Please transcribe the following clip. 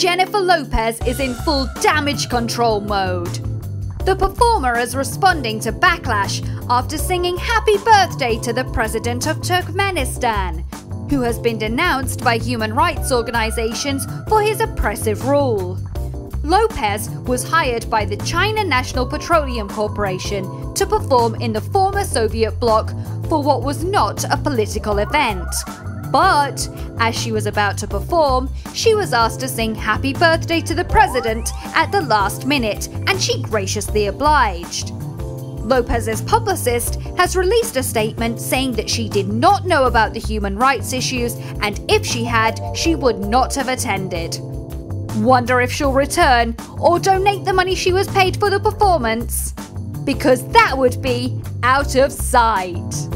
Jennifer Lopez is in full damage control mode. The performer is responding to backlash after singing Happy Birthday to the President of Turkmenistan, who has been denounced by human rights organizations for his oppressive rule. Lopez was hired by the China National Petroleum Corporation to perform in the former Soviet bloc for what was not a political event. But as she was about to perform, she was asked to sing Happy Birthday to the President at the last minute, and she graciously obliged. Lopez's publicist has released a statement saying that she did not know about the human rights issues, and if she had, she would not have attended. Wonder if she'll return or donate the money she was paid for the performance? Because that would be out of sight.